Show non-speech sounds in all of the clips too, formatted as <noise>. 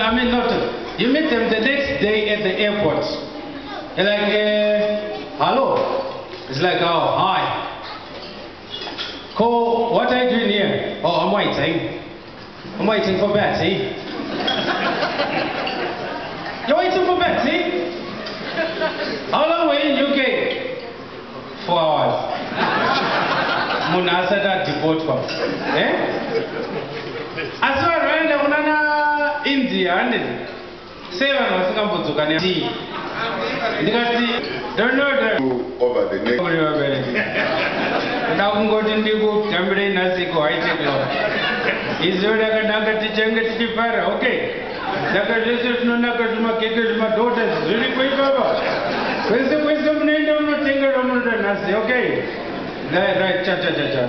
I mean, not, you meet them the next day at the airport. You're like, uh, hello. It's like, oh, hi. Cole, what are you doing here? Oh, I'm waiting. I'm waiting for Betty. <laughs> You're waiting for Betty? How long were you in UK? Four hours. <laughs> Munhu asati adhipotwa. Eh? Asi vanhu vaenda kuna na India vanhu vasingambodzoka ne ndikati don't know that. over the next. Nda kungoti ndikutambirei nhasi kuhightech law. Izvo ndakanaka tichange tichifara, okay. Saka zvese zvinonaka zvimagege zvimadhota zviripo ipapa. Kwese kwese munoenda munotengerwa munoda nhasi, okay. Right, right, cha cha cha cha.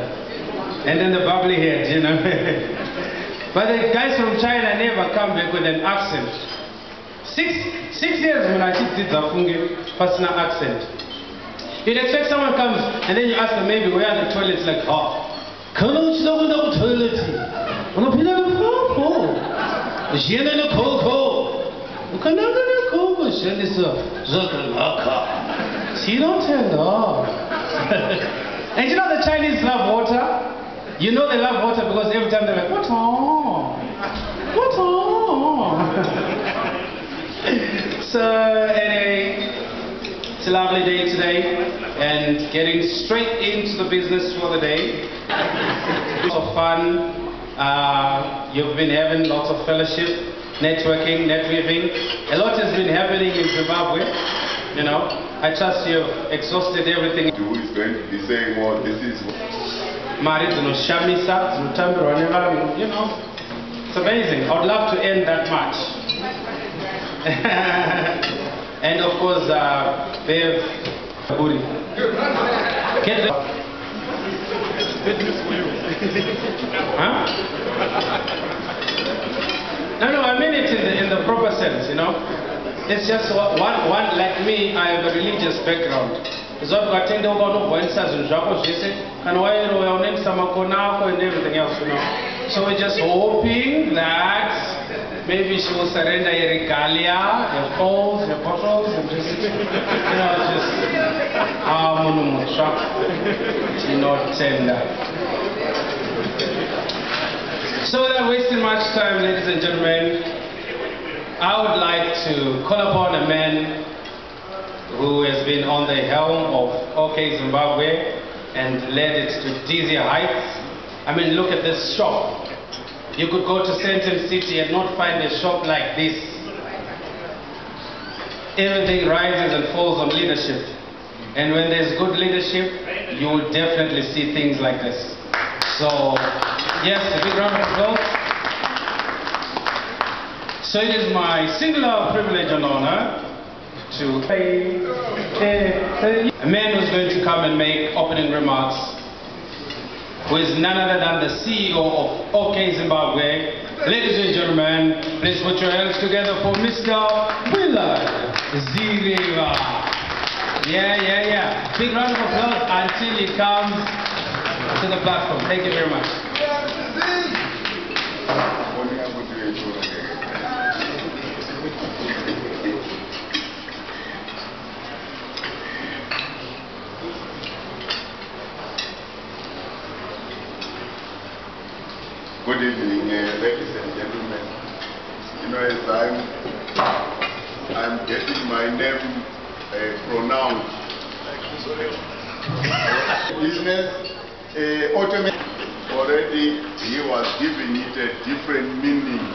And then the bubbly head, you know. <laughs> but the guys from China never come back with an accent. Six, six years when I did funge personal accent. You'd expect someone comes and then you ask them maybe where are the toilets like, ah, oh, kano chidogo na toilet. Unapenda na popo. Jena na koko. Ukananga na koko. Shendisa. Zakalaka. Sirotenda. And you know the Chinese love water? You know they love water because every time they're like, water. Water. <laughs> so anyway, it's a lovely day today and getting straight into the business for the day. Lots of fun. Uh, you've been having lots of fellowship, networking, netweaving. A lot has been happening in Zimbabwe. You know, I trust you've exhausted everything. is going to be saying, well, this is mari dzinoshamisa dzinotambirwa nevanhu you know it's amazing i would love to end that much <laughs> and of course uh, Bev Buri. Get the <laughs> huh? No, no, I mean it in the, in the proper sense, you know. It's just one, one like me, I have a religious background. Zvakuti ukatenda ukaunobhwanisa zvinhu zvako zvese kana wairoya unoendesa makona ako and everything else you know. So we're just hoping that maybe she will surrender her regalia her calls her bottles and just you know just ah munhu mutsva tinotenda so without wasting much time ladies and gentlemen i would like to call upon a man who has been on the helm of OK Zimbabwe and led it to dizzy heights. I mean, look at this shop. You could go to Central City and not find a shop like this. Everything rises and falls on leadership. And when there's good leadership, you will definitely see things like this. So, yes, a big round of applause. So it is my singular privilege and honor a man who's going to come and make opening remarks, who is none other than the CEO of OK Zimbabwe. Ladies and gentlemen, please put your hands together for Mr. Willard Zireva. Yeah, yeah, yeah. Big round of applause until he comes to the platform. Thank you very much. Good evening, uh, ladies and gentlemen. You know, as I'm, I'm getting my name uh, pronounced. Business uh, automatic. Already he was giving it a different meaning.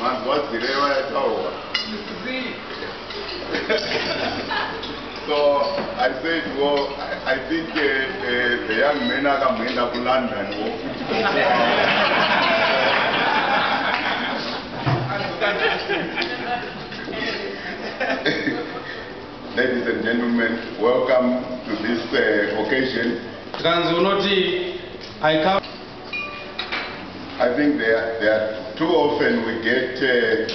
Man, what's the <laughs> So I said, well, I, I think uh, uh, the young men are coming up to London. <laughs> Ladies and gentlemen, welcome to this uh, occasion. I come I think there, there are too often we get uh,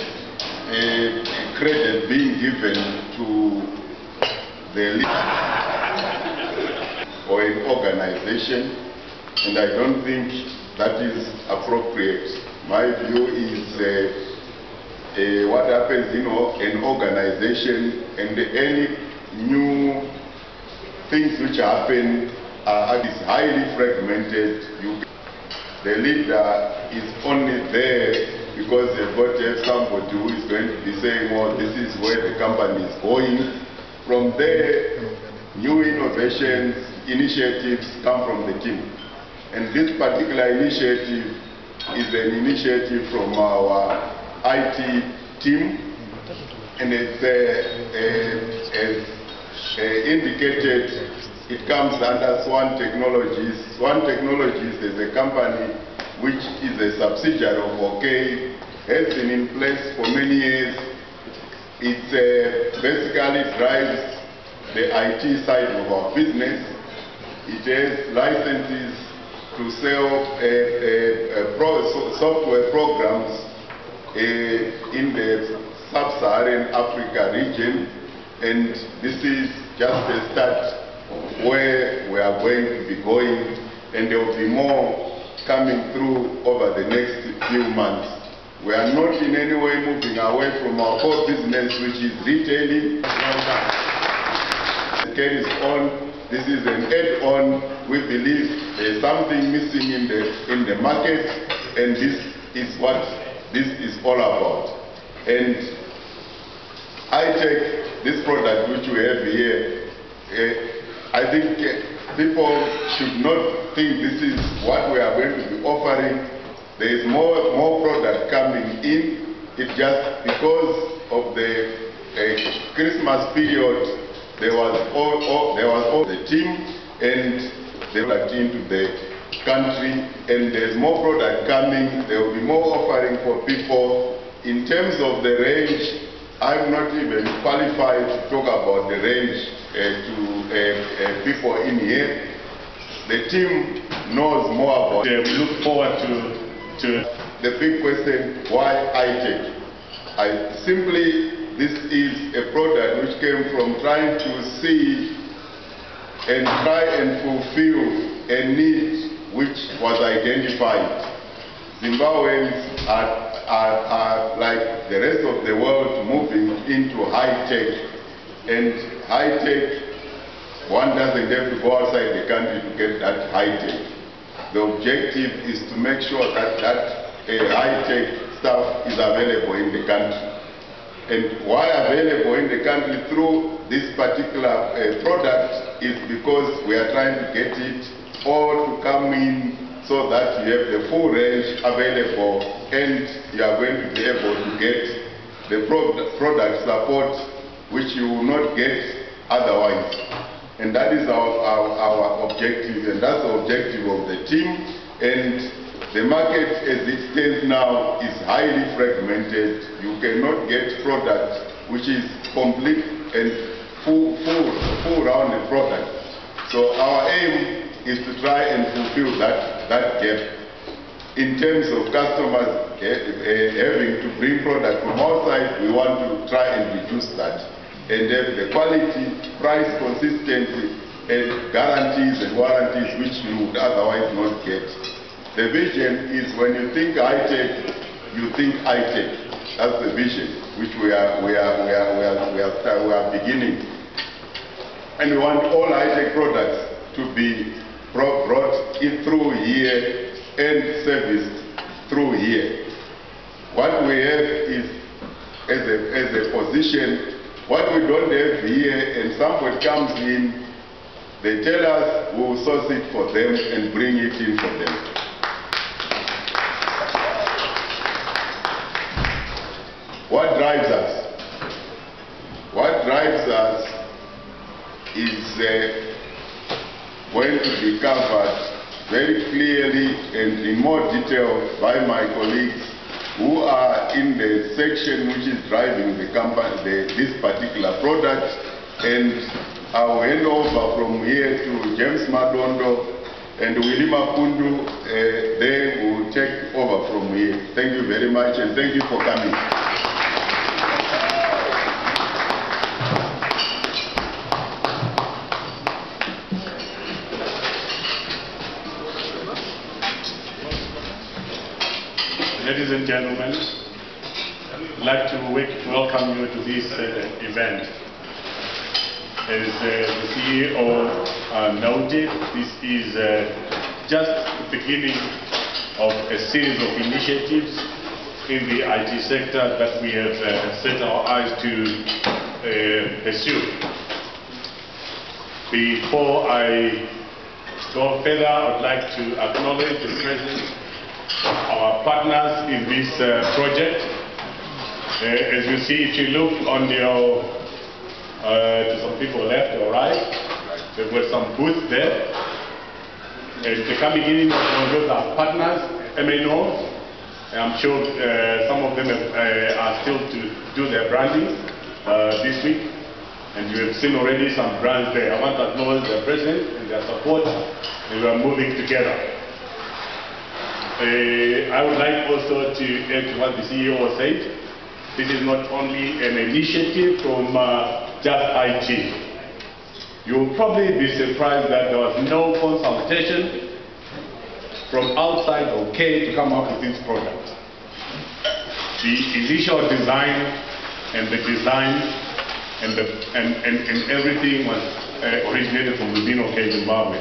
uh, credit being given to the leader or an organization, and I don't think that is appropriate. My view is uh, happens in an organization and any new things which happen are is highly fragmented. You, the leader is only there because they've got to have somebody who is going to be saying, well, this is where the company is going. From there, new innovations, initiatives come from the team. And this particular initiative is an initiative from our IT team and it's uh, uh, as uh, indicated, it comes under Swan Technologies. Swan Technologies is a company which is a subsidiary of OK, has been in place for many years. It uh, basically drives the IT side of our business. It has licenses to sell uh, uh, uh, pro- software programs uh, in the sub-Saharan Africa region, and this is just a start where we are going to be going, and there will be more coming through over the next few months. We are not in any way moving away from our core business, which is retailing. It carries on. This is an add-on. We believe there's something missing in the in the market, and this is what this is all about. And I take this product which we have here. eh, I think people should not think this is what we are going to be offering. There is more more product coming in. It just because of the eh, Christmas period, there was all, all there was all the team and they were into the country and there's more product coming. There will be more offering for people. In terms of the range, I'm not even qualified to talk about the range uh, to uh, uh, people in here. The team knows more about Uh, we look forward to, to the big question, why iTech? I simply, this is a product which came from trying to see and try and fulfill a need which was identified. Zimbabweans are, are, are like the rest of the world moving into high tech. And high tech, one doesn't have to go outside the country to get that high tech. The objective is to make sure that that uh, high tech stuff is available in the country. And why available in the country through this particular uh, product is because we are trying to get it all to come in so that you have the full range available and you are going to be able to get the pro- product support which you will not get otherwise. And that is our, our, our objective and that's the objective of the team. And the market as it stands now is highly fragmented. You cannot get product which is complete and full, full, full rounded product. So our aim is to try and fulfill that, that gap. In terms of customers eh, eh, having to bring product from outside, we want to try and reduce that and have the quality, price consistency, and guarantees and warranties which you would otherwise not get. The vision is when you think high tech, you think iTech. That's the vision which we are we are we are we are we are, we are beginning. And we want all high tech products to be brought, brought in through here and serviced through here. What we have is as a, as a position, what we don't have here and somebody comes in, they tell us we will source it for them and bring it in for them. What drives us? What drives us is uh, going to be covered very clearly and in more detail by my colleagues who are in the section which is driving the company, the, this particular product. And I will hand over from here to James Madondo and Willie Mapundu. Uh, they will take over from here. Thank you very much and thank you for coming. Ladies and gentlemen, I'd like to welcome you to this uh, event. As uh, the CEO uh, noted, this is uh, just the beginning of a series of initiatives in the IT sector that we have uh, set our eyes to uh, pursue. Before I go further, I would like to acknowledge the presence our partners in this uh, project. Uh, as you see, if you look on your, uh, to some people left or right, there were some booths there. And the coming in, those are partners, MNOs. I'm sure uh, some of them have, uh, are still to do their branding this week. And you have seen already some brands there. I want to acknowledge their presence and their support, and we are moving together. Uh, I would like also to add to what the CEO said. This is not only an initiative from uh, just IT. You will probably be surprised that there was no consultation from outside OK to come up with this product. The initial design and the design and, the, and, and, and everything was uh, originated from within OK Zimbabwe.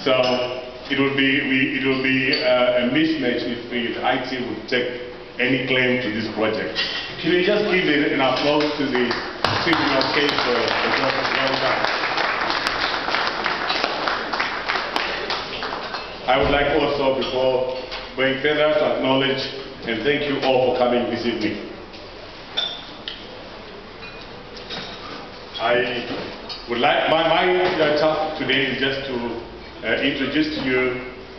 So it will be, we, it be uh, a mismatch if the IT would take any claim to this project. Can you just give it an applause to the team of OK for the well done? I would like also, before going further, to acknowledge and thank you all for coming this evening. I would like, my, my uh, task today is just to introduce to you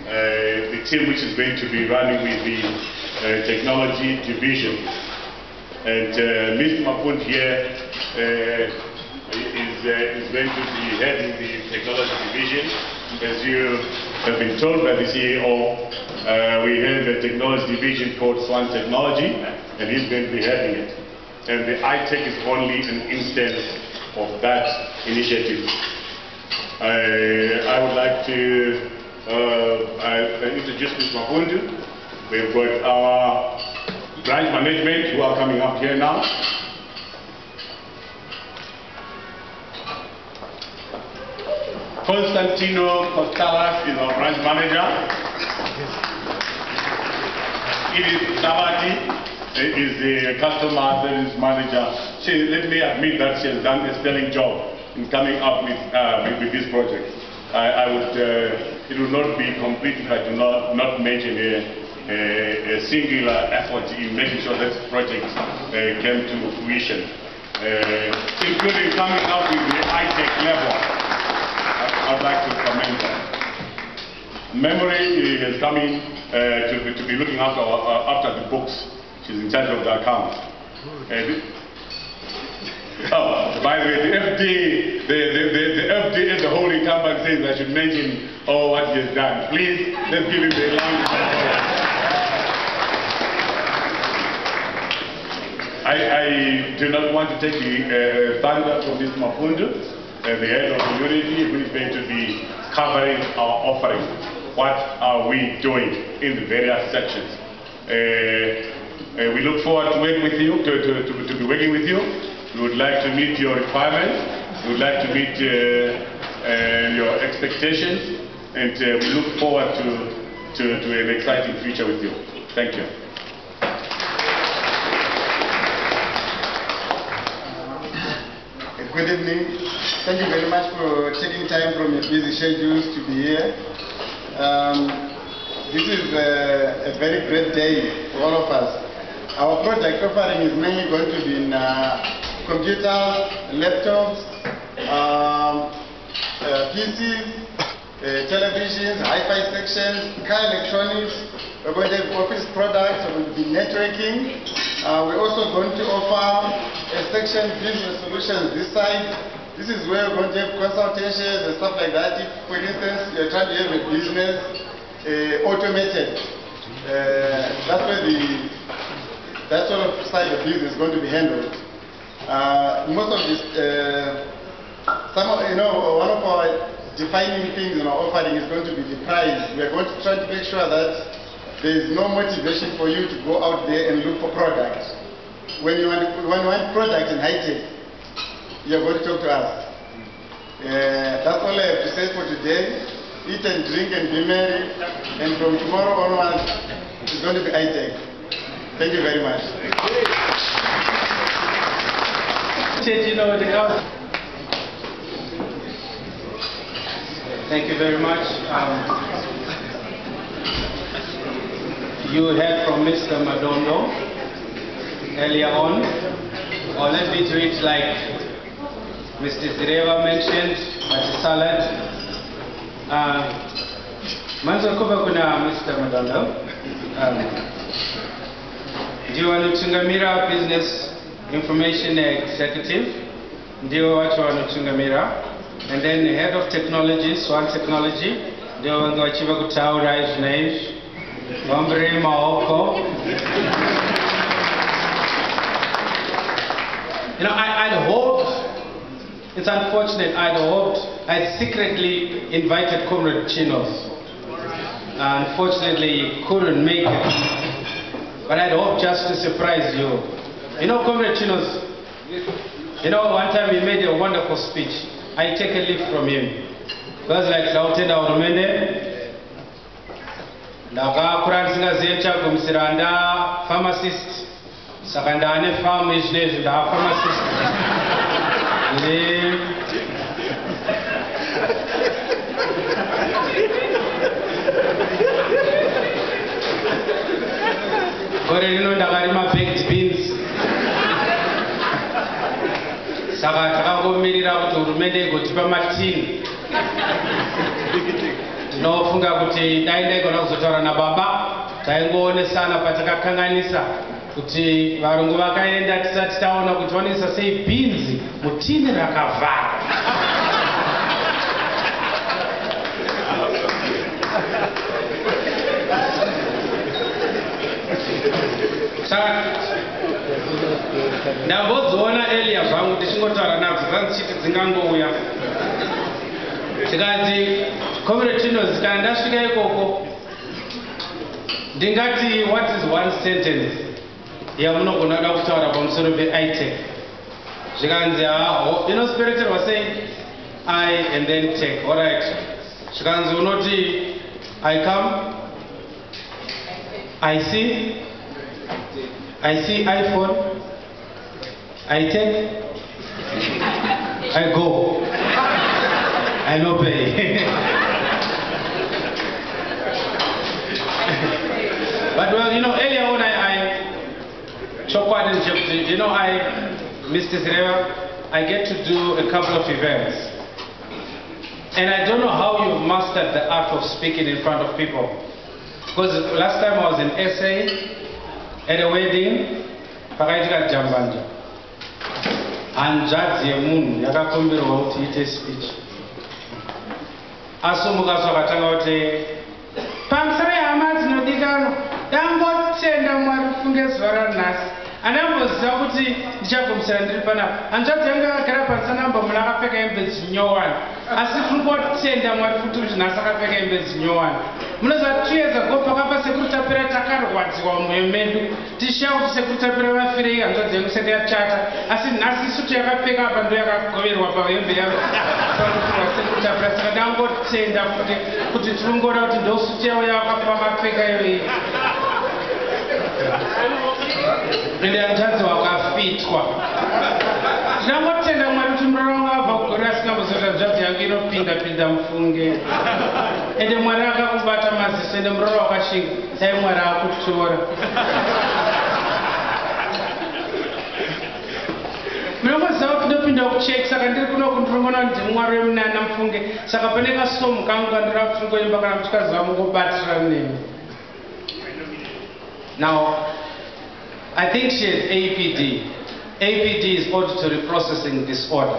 uh, the team which is going to be running with the uh, technology division. And uh, Mr. Mapundu here uh, is, uh, is going to be heading the technology division. As you have been told by the CEO, uh, we have a technology division called Swan Technology, and he's going to be heading it. And the iTech is only an instance of that initiative. I, I would like to uh, I, I introduce Mr. Mapundu. We've got our branch management who are coming up here now. Constantino Costalas is our branch manager. Edith Sabati is the customer service manager. She, let me admit that she has done a sterling job in coming up with, uh, with, with this project. I, I would, uh, it would not be complete if I do not, not mention a, a, a singular effort in making sure that this project uh, came to fruition, uh, including coming up with the high-tech level. I, I'd like to commend that. Memory is coming uh, to, be- to be looking after, uh, after the books. She's in charge of the accounts. Oh, by the way, the FD, the, the, the, the the holding company says I should mention all what he has done. Please, let's give him a round of applause. I, I do not want to take the uh, thunder from this Mapundu, uh, the head of the unity, who is going to be covering our offering. What are we doing in the various sections? Uh, uh, we look forward to working with you, to, to, to, to be working with you. We would like to meet your requirements. We would like to meet uh, uh, your expectations, and uh, we look forward to, to, to an exciting future with you. Thank you. Good evening. Thank you very much for taking time from your busy schedules to be here. Um, this is a, a very great day for all of us. Our project offering is mainly going to be in uh, computers, laptops, um, uh, PCs, uh, televisions, hi-fi sections, car electronics. We're going to have office products, we're going to be networking. Uh, we're also going to offer a section business solutions this side. This is where we're going to have consultations and stuff like that. If, for instance, you're trying to have a business uh, automated, uh, that's where the that sort of side of business is going to be handled. Uh, most of this, uh, some of, you know, one of our defining things in our offering is going to be the price. We are going to try to make sure that there is no motivation for you to go out there and look for products. when you want, when you want products in high tech, you're going to talk to us. Uh, that's all I have to say for today. Eat and drink and be merry. And from tomorrow onwards, it's going to be high tech. Thank you very much. The. Thank you very much. Um, you heard from Mr. Madondo earlier on, or let me do it like Mr. Zireva mentioned, but salad. Uh, Manzo kuba kuna Mr. Madondo. Um, ndio wanotungamira business information executive ndio watu wanotungamira and then head of technology swan technology ndio wange wachiva kutaura izvi naizvi vambire maoko You know, I, I'd hoped, it's unfortunate, I'd hoped, I'd secretly invited Comrade Chinx. Unfortunately, he couldn't make it. But I'd hoped just to surprise you. You know, Comrade Chinx, you know, one time he made a wonderful speech. I take a leaf from him. Was like, ndautenda hurumende, ndakakura ndisingazive chagumisira nda pharmacist saka ndaane famu izvinezvi ndaa pharmacist <laughs> gore rino ndakarima baked beans saka takangomirira kuti hurumende igotipa matini ndinofunga kuti dai ndaigona kuzotaura nababa taingoonesana patakakanganisa kuti varungu vakaenda tisati taona kuti vanoisa sei bhinzi mutini rakavhara saka ndambodziona elia zvangu tichingotaura nadzo dzanzichiti dzingangouya. Tikati comretinos kana ndasvika ikoko ndingati what is one sentence? Yamunogona da kutaura pamusoro peitech zvikanzi haho inospiretirwa sei i and then tech allright zvikanzi unoti i come i see i see iphone i take i go. I no pay. <laughs> But well you know earlier on i, I ndechekuti you know i mr zireva i get to do a couple of events. And i don't know how you've mastered the art of speaking in front of people. Because last time i was in sa at a wedding pakaitika jambanja hanzvadzi yemunhu yakakomberwa kuti iite speech. Asumuka so akatanga kuti pamusoro yehama dzinodikanwa ndambotenda mwari kufunge zuva ranhasi andamboziva kuti ndichagumisira ndiri panapa hanzvadzi yangu akagara pasi anamba munhu akapfeka hembe dzinyowani asi tingotenda mwari futi kuti nhasi akapfeka hembe dzinyowani munoziva tuyedza ko pakapa sekuri tapera takarwadziwa mumwoyo medu. Tichishaya kuti sekuri tapera vafirei hanzvadzi yangu senge yachata asi nhasi sutu yakapfeka apa ndo yakagoverwa pahembe yavo. Sekuri tapera saka ndangotenda futi kuti tirongora kuti ndo sutu yavo yakapfeka iyoyi ende hanzvadzi wakafitwa. Ndinangotenda mwari kuti murara wangu abva kugore asingambozoti hanzvadzi yangu inopinda pinda mufunge ende mwari akakubata maziso ende murara wakashinga dai mwari akutora munongoziva kuti ndopinda kucheki saka ndiri kuno kundirongona kuti ndimwari wemunana mufunge saka pane kasomu kangu kandira kuti ndingoimba kana kuti kaziva mungobatirira nemi now I think she has APD. APD is auditory processing disorder.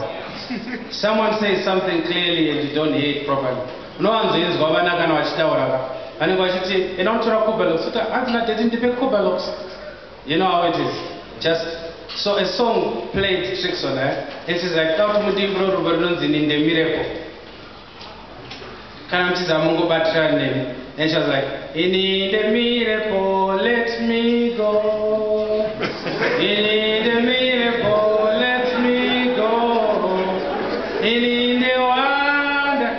<laughs> Someone says something clearly and you don't hear it properly. No unowanzoinzwa vana kana vachitaura vanenge vachiti ena unotora cobalox kuti hanzina ah, teti ndipe cobalox you know how it is just so a song played tricks on her and she's like tauti mudimbo rorubo rinonzi ninde miracle kana mutiza mungobatira nemi and she was like you need a miracle. let me go. You need a miracle. let me go. You need a wonder.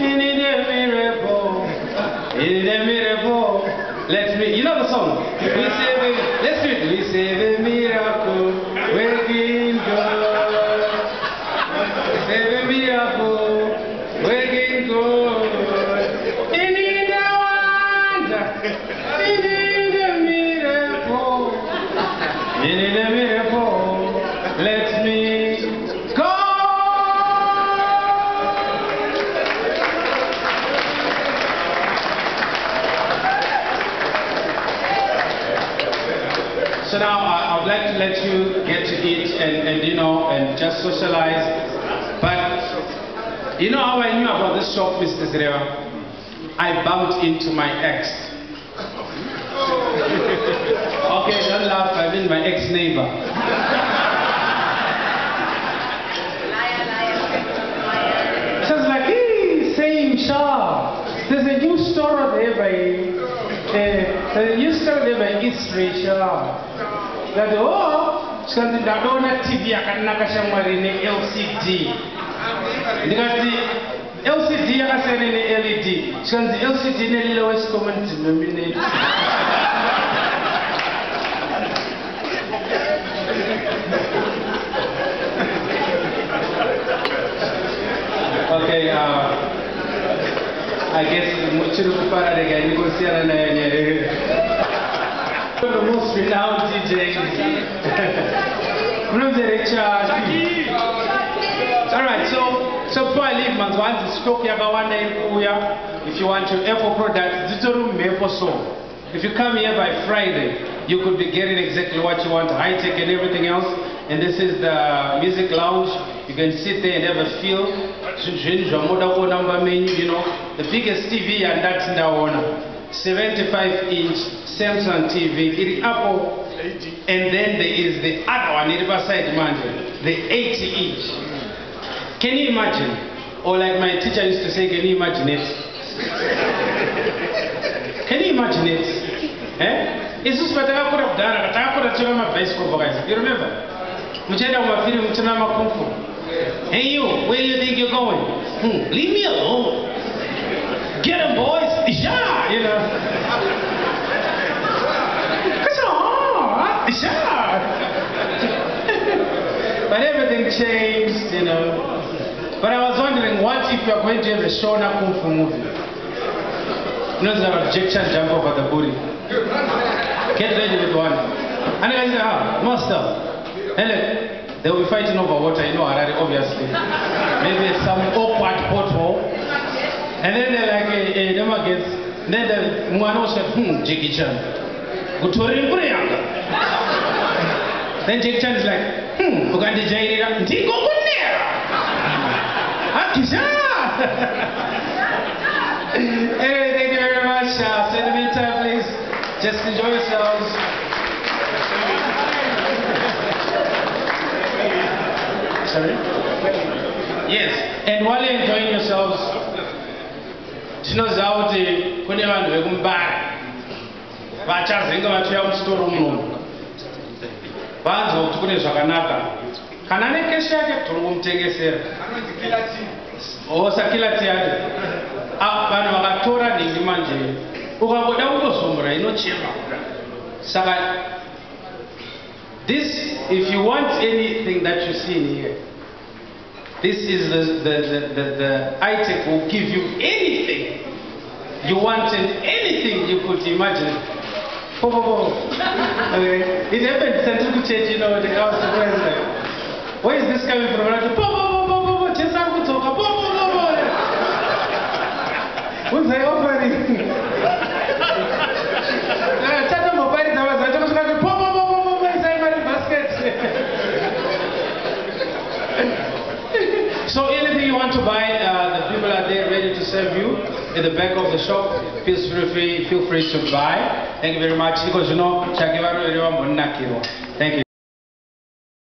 You need a miracle. You need a miracle. let me. You know the song. Receive, let's do it. Receive me. And, and you know and just socialize. But you know how I knew about this shop, Mr. Zireva? I bumped into my ex. <laughs> okay, don't laugh. I mean my ex-neighbor. She was like, hey, same shop. There's a new store there by, uh, there's a new store there by East Rachel. That, oh, shikazi ndakaona TV yakanaka shamwari ne-LCD. Ndikati, LCD yakasiyana ne-LED. Shikanzi LCD ne-lowest common denominator. Okay, uh, I guess muchiri kupara rega ndingosiyana nayo nyaya the most renowned DJ Munonzi Richard Alright, so so before I leave manzwanzi stock yakawanda iri kuuya if you want your Apple products dzitori mumhepo so if you come here by Friday you could be getting exactly what you want high tech and everything else and this is the music lounge you can sit there and have a feel zvinhu zvamunoda kuona mumba menyu you know the biggest tv and that's yandati ndaona 75 inch samsung tv iri apo and then there is the other one iri paside manje the 80 inch. Can you imagine? Or like my teacher used to say can you imagine it? Can you imagine it? Eh? Isusu patakakura kudhara patakakura tichiona mabhaisikopo guys you remember? Muchaenda kumafirimu muchina makumfu hey you where do you think you're going? Hmm, leave me alone. Get them boys yeah you know Come on, yeah. but everything changed, you know. But I was wondering, what if you're going to have a Shona Kung Fu movie? You know, the objection jump over the booty. Get ready with one. And I said, ah, master. And they will be fighting over water, you know, Harare, obviously. Maybe some awkward pothole. And then they're like, eh, eh, them against. Then the Mwano said, hmm, Jackie Chan. Then Jackie Chan is like, hmm, anyway, <laughs> thank you very much. Uh, so in the meantime, please, just enjoy yourselves. Sorry? Yes, and while you're enjoying yourselves, tinoziva kuti kune vanhu vekumbara vachazenga vachiuya musitoro munomu vanzwa kuti kune zvakanaka. Kana nekeshi yake tiri kumutengesera osakilati yake? Ah, vanhu vakatora nhingi manje. Ukangoda kutozomura inochema. Saka this if you want anything that you see in here this is the, the, the, the, the itech will give you anything. You want and anything you could imagine Po, po, po. Okay. It happened Central Church, you know, the house of president. Where is this coming from? Like, po, po, po, po, po, po, Chesa kutoka, po, po, po, po. Who's the offering? Ah, Tata mobile zawa zacho kusema po, po, po, po, po, po, inside my basket. So anything you want to buy, uh, the people are there ready to serve you at the back of the shop. Feel free, feel free to buy. Thank you very much because you know, Chakivaru Thank you.